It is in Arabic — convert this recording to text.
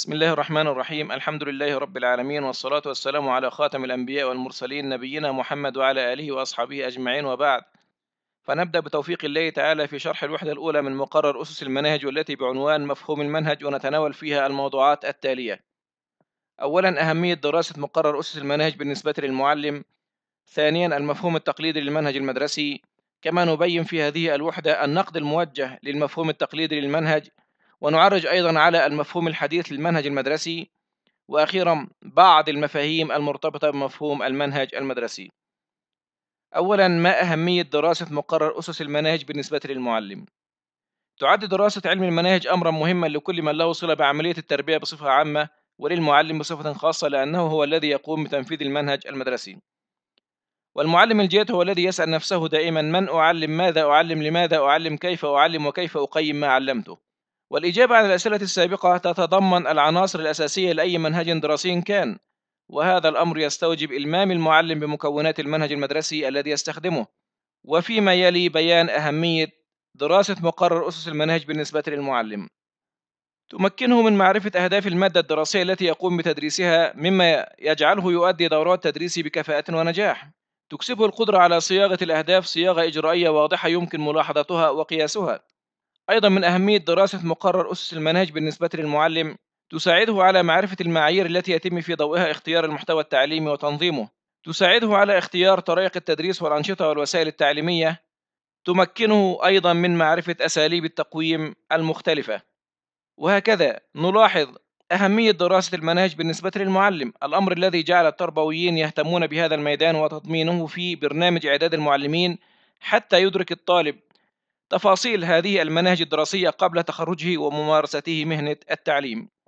بسم الله الرحمن الرحيم. الحمد لله رب العالمين والصلاة والسلام على خاتم الأنبياء والمرسلين نبينا محمد وعلى آله وأصحابه أجمعين وبعد. فنبدأ بتوفيق الله تعالى في شرح الوحدة الأولى من مقرر أسس المناهج والتي بعنوان مفهوم المنهج ونتناول فيها الموضوعات التالية. أولا أهمية دراسة مقرر أسس المناهج بالنسبة للمعلم. ثانيا المفهوم التقليدي للمنهج المدرسي. كما نبين في هذه الوحدة النقد الموجه للمفهوم التقليدي للمنهج ونعرج أيضا على المفهوم الحديث للمنهج المدرسي وأخيرا بعض المفاهيم المرتبطة بمفهوم المنهج المدرسي. أولا ما أهمية دراسة مقرر أسس المناهج بالنسبة للمعلم؟ تعد دراسة علم المناهج أمرا مهما لكل من له صلة بعملية التربية بصفة عامة وللمعلم بصفة خاصة لأنه هو الذي يقوم بتنفيذ المنهج المدرسي. والمعلم الجيد هو الذي يسأل نفسه دائما من أعلم؟ ماذا أعلم؟ لماذا أعلم؟ كيف أعلم؟ وكيف أقيم ما علمته؟ والإجابة على الأسئلة السابقة تتضمن العناصر الأساسية لأي منهج دراسي كان وهذا الأمر يستوجب إلمام المعلم بمكونات المنهج المدرسي الذي يستخدمه وفيما يلي بيان أهمية دراسة مقرر أسس المنهج بالنسبة للمعلم. تمكنه من معرفة أهداف المادة الدراسية التي يقوم بتدريسها مما يجعله يؤدي دورات تدريسي بكفاءة ونجاح. تكسبه القدرة على صياغة الأهداف صياغة إجرائية واضحة يمكن ملاحظتها وقياسها. أيضا من أهمية دراسة مقرر أسس المنهج بالنسبة للمعلم تساعده على معرفة المعايير التي يتم في ضوئها اختيار المحتوى التعليمي وتنظيمه. تساعده على اختيار طريقة التدريس والأنشطة والوسائل التعليمية. تمكنه أيضا من معرفة أساليب التقويم المختلفة. وهكذا نلاحظ أهمية دراسة المناهج بالنسبة للمعلم. الأمر الذي جعل التربويين يهتمون بهذا الميدان وتضمينه في برنامج إعداد المعلمين حتى يدرك الطالب تفاصيل هذه المناهج الدراسية قبل تخرجه وممارسته مهنة التعليم.